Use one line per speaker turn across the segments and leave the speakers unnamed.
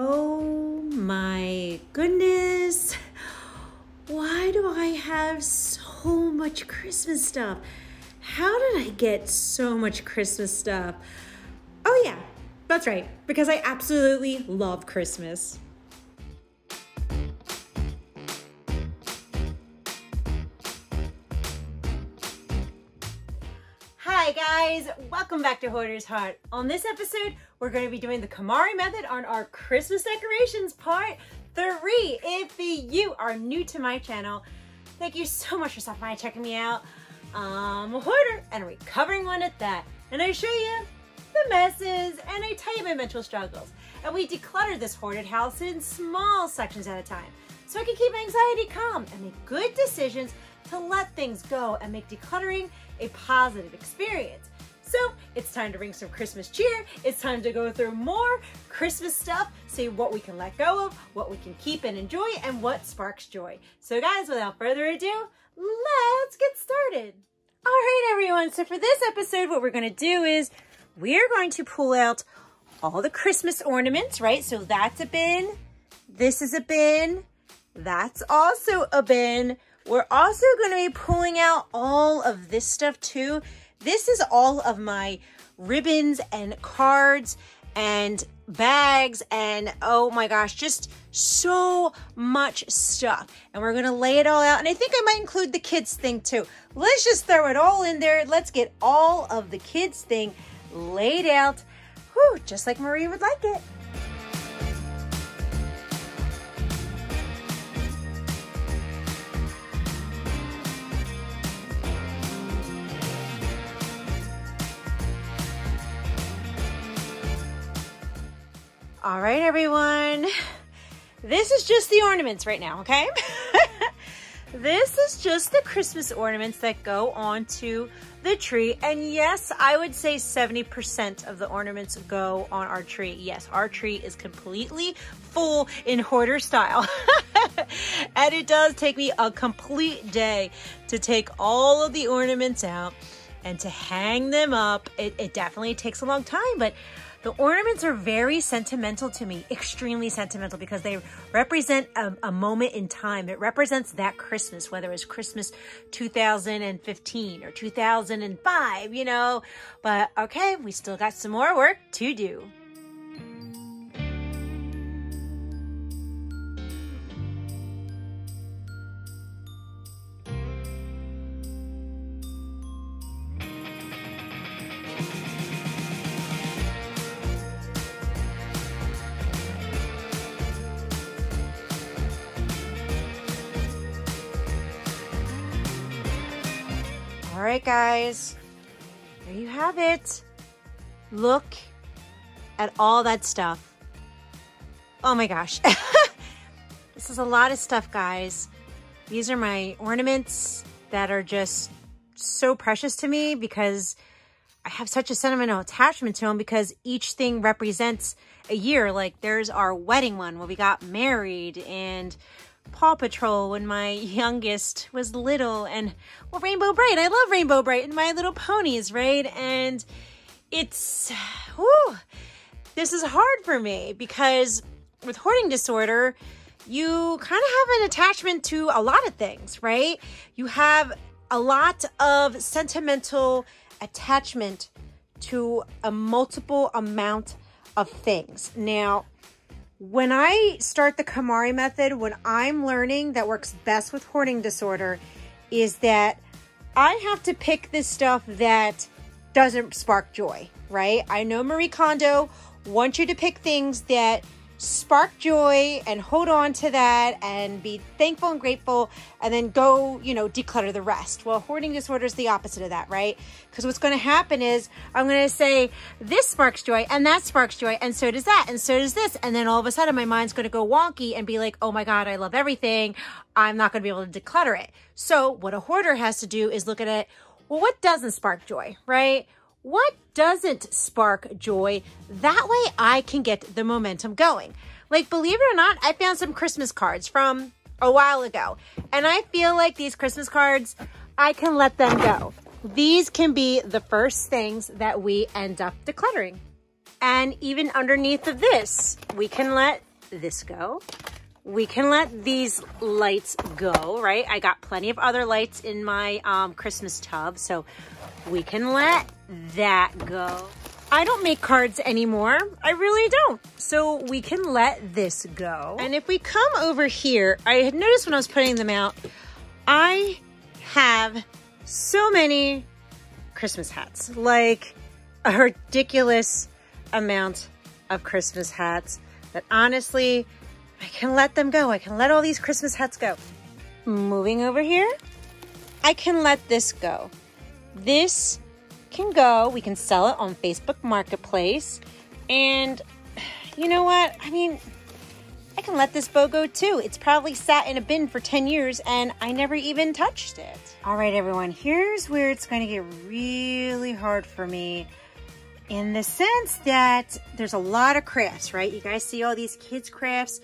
Oh my goodness. Why do I have so much Christmas stuff? How did I get so much Christmas stuff? Oh, yeah, that's right, because I absolutely love Christmas. Guys, welcome back to Hoarder's Heart. On this episode, we're going to be doing the KonMari method on our Christmas decorations part three. If you are new to my channel, thank you so much for stopping by and checking me out. I'm a hoarder and a recovering one at that. And I show you the messes and I tell you my mental struggles. And we declutter this hoarded house in small sections at a time so I can keep anxiety calm and make good decisions to let things go and make decluttering a positive experience. It's time to bring some Christmas cheer. It's time to go through more Christmas stuff, see what we can let go of, what we can keep and enjoy, and what sparks joy. So guys, without further ado, let's get started. All right, everyone. So for this episode, what we're going to do is we're going to pull out all the Christmas ornaments, right? So that's a bin. This is a bin. That's also a bin. We're also going to be pulling out all of this stuff too. This is all of my ribbons and cards and bags and oh my gosh, just so much stuff. And we're gonna lay it all out. And I think I might include the kids thing too. Let's just throw it all in there. Let's get all of the kids thing laid out. Whew, just like Marie would like it. All right, everyone. This is just the ornaments right now, okay? this is just the Christmas ornaments that go onto the tree. And yes, I would say 70% of the ornaments go on our tree. Yes, our tree is completely full in hoarder style. and it does take me a complete day to take all of the ornaments out and to hang them up. It, it definitely takes a long time, but the ornaments are very sentimental to me, extremely sentimental because they represent a, a moment in time. It represents that Christmas, whether it's Christmas 2015 or 2005, you know. But okay, we still got some more work to do. All right, guys, there you have it. Look at all that stuff. Oh my gosh. this is a lot of stuff, guys. These are my ornaments that are just so precious to me because I have such a sentimental attachment to them because each thing represents a year. Like there's our wedding one where we got married and Paw Patrol when my youngest was little and well Rainbow Brite. I love Rainbow Brite and My Little Ponies, right? And it's whew, this is hard for me because with hoarding disorder, you kind of have an attachment to a lot of things, right? You have a lot of sentimental attachment to a multiple amount of things. Now, when I start the KonMari method, what I'm learning that works best with hoarding disorder is that I have to pick this stuff that doesn't spark joy, right? I know Marie Kondo wants you to pick things that spark joy and hold on to that and be thankful and grateful and then go, you know, declutter the rest. Well, hoarding disorder is the opposite of that, right? Because what's going to happen is I'm going to say this sparks joy and that sparks joy and so does that and so does this. And then all of a sudden my mind's going to go wonky and be like, oh my God, I love everything. I'm not going to be able to declutter it. So what a hoarder has to do is look at it. Well, what doesn't spark joy, right? What doesn't spark joy? That way I can get the momentum going. Like, believe it or not, I found some Christmas cards from a while ago. And I feel like these Christmas cards, I can let them go. These can be the first things that we end up decluttering. And even underneath of this, we can let this go. We can let these lights go, right? I got plenty of other lights in my um, Christmas tub, so we can let that go. I don't make cards anymore. I really don't. So we can let this go. And if we come over here, I had noticed when I was putting them out, I have so many Christmas hats, like a ridiculous amount of Christmas hats that honestly, I can let them go. I can let all these Christmas hats go. Moving over here, I can let this go. This can go. We can sell it on Facebook Marketplace. And you know what? I mean, I can let this bow go too. It's probably sat in a bin for 10 years and I never even touched it. All right, everyone, here's where it's going to get really hard for me in the sense that there's a lot of crafts, right? You guys see all these kids' crafts?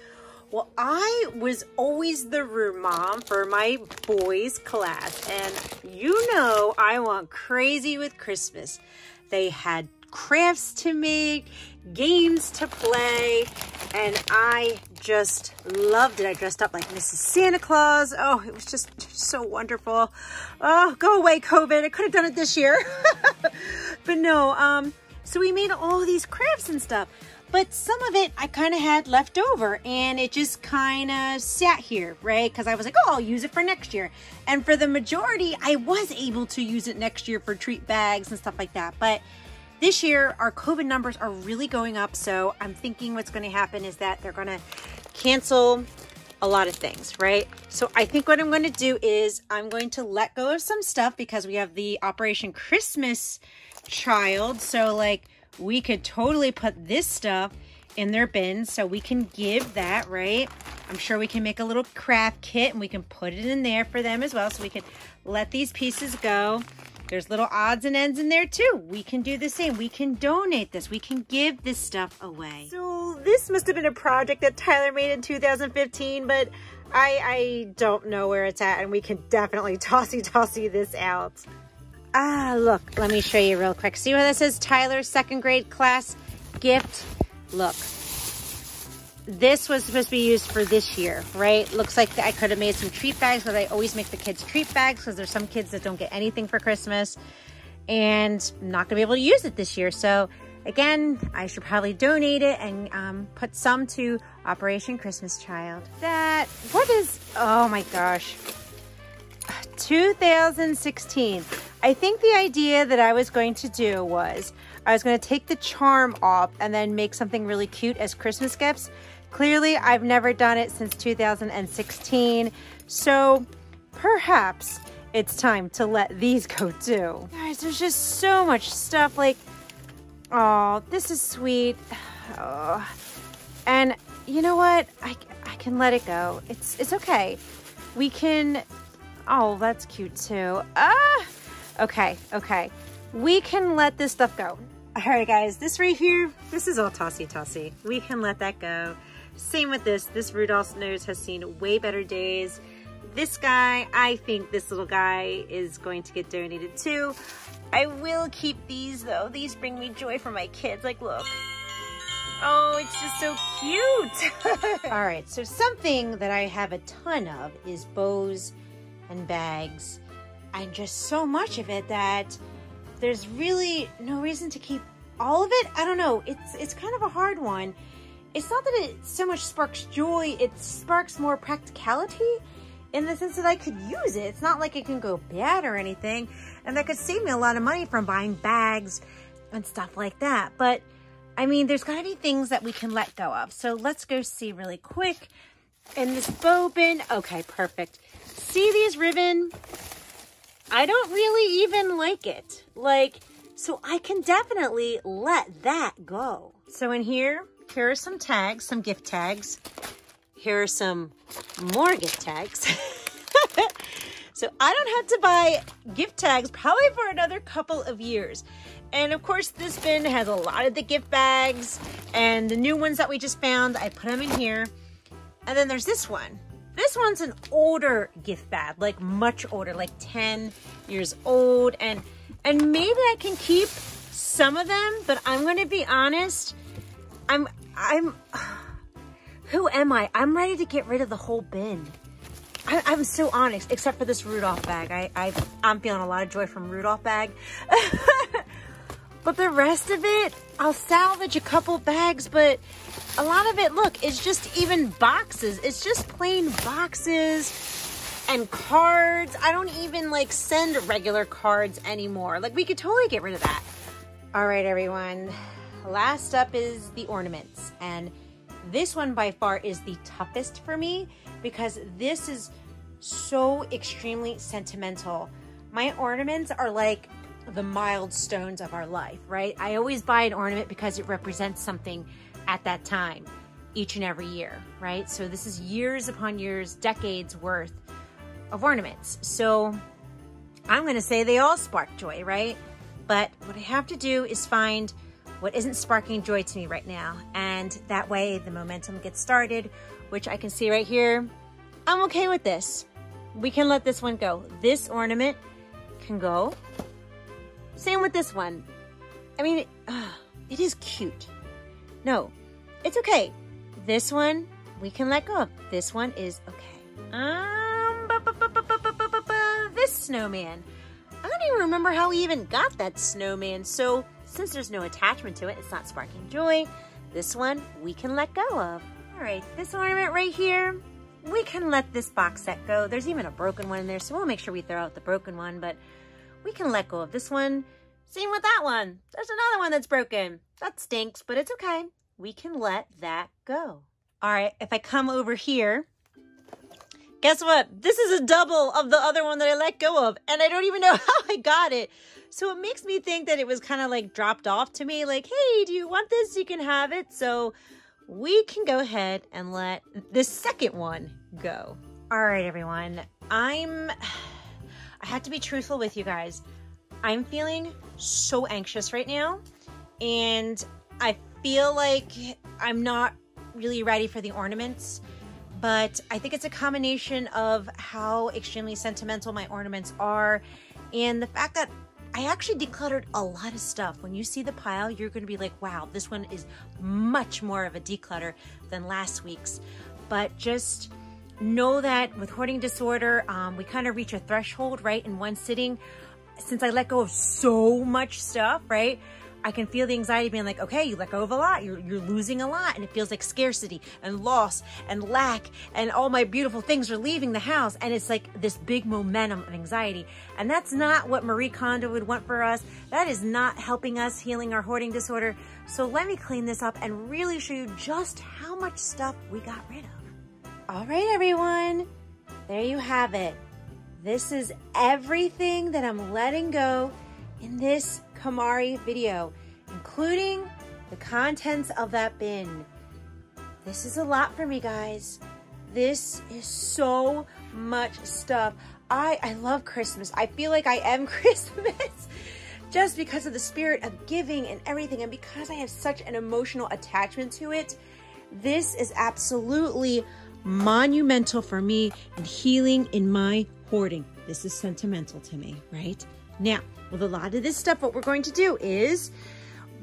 Well, I was always the room mom for my boys' class, and you know I went crazy with Christmas. They had crafts to make, games to play, and I just loved it. I dressed up like Mrs. Santa Claus. Oh, it was just so wonderful. Oh, go away, COVID. I could have done it this year. but no, um, so we made all these crafts and stuff but some of it I kind of had left over and it just kind of sat here, right? Because I was like, oh, I'll use it for next year. And for the majority, I was able to use it next year for treat bags and stuff like that. But this year, our COVID numbers are really going up. So I'm thinking what's going to happen is that they're going to cancel a lot of things, right? So I think what I'm going to do is I'm going to let go of some stuff because we have the Operation Christmas child. So like we could totally put this stuff in their bins so we can give that, right? I'm sure we can make a little craft kit and we can put it in there for them as well so we can let these pieces go. There's little odds and ends in there too. We can do the same. We can donate this. We can give this stuff away. So this must have been a project that Tyler made in 2015, but I, I don't know where it's at and we can definitely tossy-tossy this out. Ah, look, let me show you real quick. See where this is Tyler's second grade class gift? Look, this was supposed to be used for this year, right? Looks like I could have made some treat bags, but I always make the kids treat bags because there's some kids that don't get anything for Christmas and I'm not gonna be able to use it this year. So again, I should probably donate it and um, put some to Operation Christmas Child. That, what is, oh my gosh. 2016. I think the idea that I was going to do was I was going to take the charm off and then make something really cute as Christmas gifts. Clearly, I've never done it since 2016. So perhaps it's time to let these go too. Guys, there's just so much stuff like, oh, this is sweet. Oh. And you know what? I, I can let it go. It's, it's okay. We can, oh, that's cute too. Ah! Okay, okay. We can let this stuff go. All right, guys, this right here, this is all tossy-tossy. We can let that go. Same with this. This Rudolph's nose has seen way better days. This guy, I think this little guy is going to get donated too. I will keep these though. These bring me joy for my kids. Like, look. Oh, it's just so cute. All right, so something that I have a ton of is bows and bags and just so much of it that there's really no reason to keep all of it. I don't know. It's it's kind of a hard one. It's not that it so much sparks joy, it sparks more practicality in the sense that I could use it. It's not like it can go bad or anything. And that could save me a lot of money from buying bags and stuff like that. But I mean, there's gotta be things that we can let go of. So let's go see really quick. In this bow bin, okay, perfect. See these ribbon? I don't really even like it. Like, so I can definitely let that go. So in here, here are some tags, some gift tags. Here are some more gift tags. so I don't have to buy gift tags probably for another couple of years. And of course, this bin has a lot of the gift bags and the new ones that we just found. I put them in here. And then there's this one. This one's an older gift bag, like much older, like 10 years old. And, and maybe I can keep some of them, but I'm going to be honest. I'm, I'm, Who am I? I'm ready to get rid of the whole bin. I, am so honest, except for this Rudolph bag. I, I, I'm feeling a lot of joy from Rudolph bag. but the rest of it, I'll salvage a couple bags, but a lot of it, look, it's just even boxes. It's just plain boxes and cards. I don't even like send regular cards anymore. Like we could totally get rid of that. All right, everyone. Last up is the ornaments. And this one by far is the toughest for me because this is so extremely sentimental. My ornaments are like the milestones of our life, right? I always buy an ornament because it represents something at that time each and every year, right? So this is years upon years, decades worth of ornaments. So I'm gonna say they all spark joy, right? But what I have to do is find what isn't sparking joy to me right now. And that way the momentum gets started, which I can see right here. I'm okay with this. We can let this one go. This ornament can go. Same with this one. I mean, uh, it is cute. No, it's okay. This one, we can let go of. This one is okay. Um, this snowman. I don't even remember how we even got that snowman. So since there's no attachment to it, it's not sparking joy. This one we can let go of. All right, this ornament right here, we can let this box set go. There's even a broken one in there, so we'll make sure we throw out the broken one, but we can let go of this one. Same with that one. There's another one that's broken. That stinks, but it's okay. We can let that go. All right, if I come over here, Guess what? This is a double of the other one that I let go of, and I don't even know how I got it. So it makes me think that it was kind of like dropped off to me, like, hey, do you want this? You can have it. So we can go ahead and let the second one go. All right, everyone. I'm, I have to be truthful with you guys. I'm feeling so anxious right now, and I feel like I'm not really ready for the ornaments but I think it's a combination of how extremely sentimental my ornaments are and the fact that I actually decluttered a lot of stuff. When you see the pile, you're going to be like, wow, this one is much more of a declutter than last week's. But just know that with hoarding disorder, um, we kind of reach a threshold, right, in one sitting. Since I let go of so much stuff, right, I can feel the anxiety being like, okay, you let go of a lot, you're, you're losing a lot. And it feels like scarcity and loss and lack and all my beautiful things are leaving the house. And it's like this big momentum of anxiety. And that's not what Marie Kondo would want for us. That is not helping us healing our hoarding disorder. So let me clean this up and really show you just how much stuff we got rid of. All right, everyone, there you have it. This is everything that I'm letting go in this KonMari video, including the contents of that bin. This is a lot for me, guys. This is so much stuff. I, I love Christmas. I feel like I am Christmas just because of the spirit of giving and everything. And because I have such an emotional attachment to it, this is absolutely monumental for me and healing in my hoarding. This is sentimental to me, right? Now, with a lot of this stuff, what we're going to do is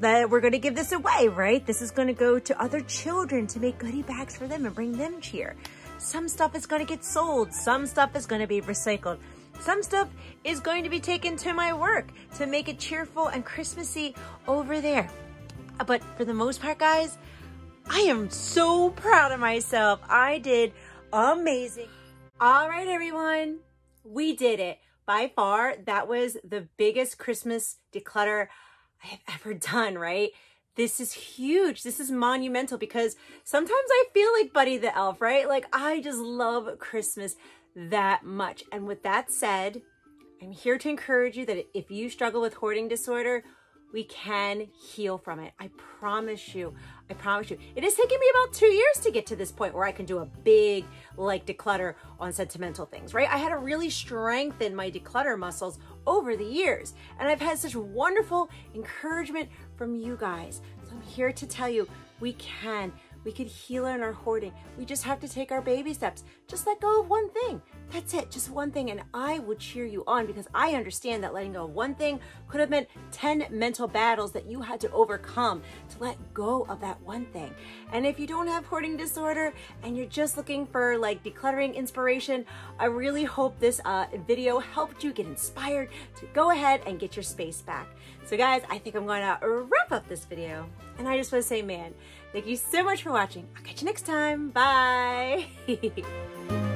that we're going to give this away, right? This is going to go to other children to make goodie bags for them and bring them cheer. Some stuff is going to get sold. Some stuff is going to be recycled. Some stuff is going to be taken to my work to make it cheerful and Christmassy over there. But for the most part, guys, I am so proud of myself. I did amazing. All right, everyone, we did it by far, that was the biggest Christmas declutter I have ever done, right? This is huge. This is monumental because sometimes I feel like Buddy the Elf, right? Like I just love Christmas that much. And with that said, I'm here to encourage you that if you struggle with hoarding disorder, we can heal from it. I promise you. I promise you. It has taken me about two years to get to this point where I can do a big like declutter on sentimental things, right? I had to really strengthen my declutter muscles over the years. And I've had such wonderful encouragement from you guys. So I'm here to tell you we can. We could heal in our hoarding. We just have to take our baby steps. Just let go of one thing. That's it, just one thing. And I would cheer you on because I understand that letting go of one thing could have meant 10 mental battles that you had to overcome to let go of that one thing. And if you don't have hoarding disorder and you're just looking for like decluttering inspiration, I really hope this uh, video helped you get inspired to go ahead and get your space back. So guys, I think I'm to wrap up this video. And I just want to say, man, thank you so much for watching. I'll catch you next time. Bye.